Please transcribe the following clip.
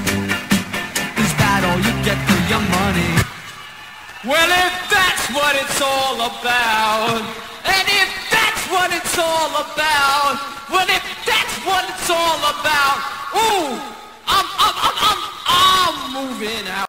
back. Is that all you get for your money? Well, if that's what it's all about, and if that's what it's all about, well, if that's what it's all about, ooh, I'm, I'm, I'm, I'm, I'm moving out.